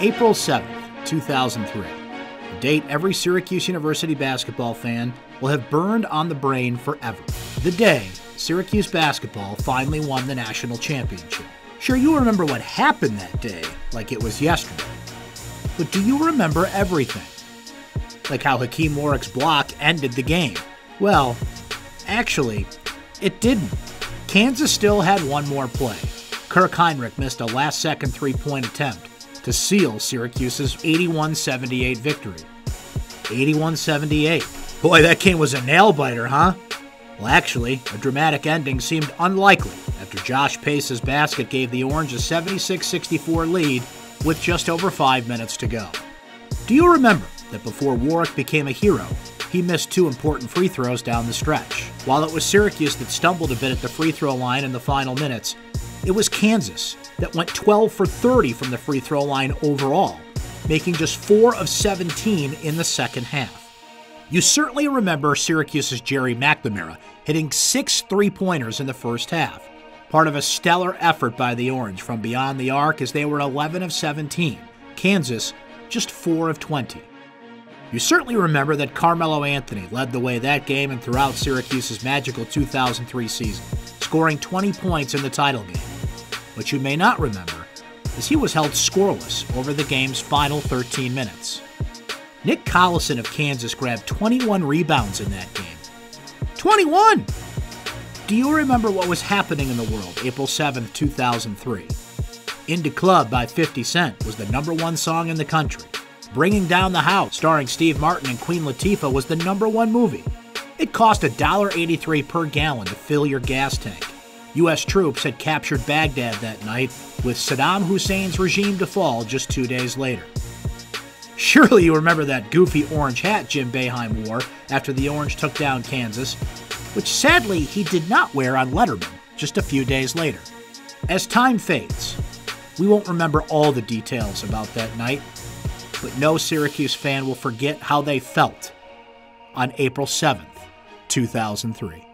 April 7th, 2003. A date every Syracuse University basketball fan will have burned on the brain forever. The day Syracuse basketball finally won the national championship. Sure, you remember what happened that day like it was yesterday. But do you remember everything? Like how Hakim Warrick's block ended the game? Well, actually, it didn't. Kansas still had one more play. Kirk Hinrich missed a last second three point attempt to seal Syracuse's 81 78 victory. 81 78. Boy, that game was a nail biter, huh? Well, actually, a dramatic ending seemed unlikely after Josh Pace's basket gave the Orange a 76 64 lead with just over five minutes to go. Do you remember that before Warrick became a hero, he missed two important free throws down the stretch? While it was Syracuse that stumbled a bit at the free throw line in the final minutes, it was Kansas that went 12 for 30 from the free throw line overall, making just 4 of 17 in the second half. You certainly remember Syracuse's Gerry McNamara hitting six three pointers in the first half, part of a stellar effort by the Orange from beyond the arc as they were 11 of 17, Kansas just 4 of 20. You certainly remember that Carmelo Anthony led the way that game and throughout Syracuse's magical 2003 season, scoring 20 points in the title game. What you may not remember is he was held scoreless over the game's final 13 minutes. Nick Collison of Kansas grabbed 21 rebounds in that game. 21! Do you remember what was happening in the world April 7, 2003? In Da Club by 50 Cent was the number one song in the country. Bringing Down the House, starring Steve Martin and Queen Latifah, was the number one movie. It cost $1.83 per gallon to fill your gas tank. U.S. troops had captured Baghdad that night, with Saddam Hussein's regime to fall just two days later. Surely you remember that goofy orange hat Jim Boeheim wore after the Orange took down Kansas, which sadly he did not wear on Letterman just a few days later. As time fades, we won't remember all the details about that night, but no Syracuse fan will forget how they felt on April 7th, 2003.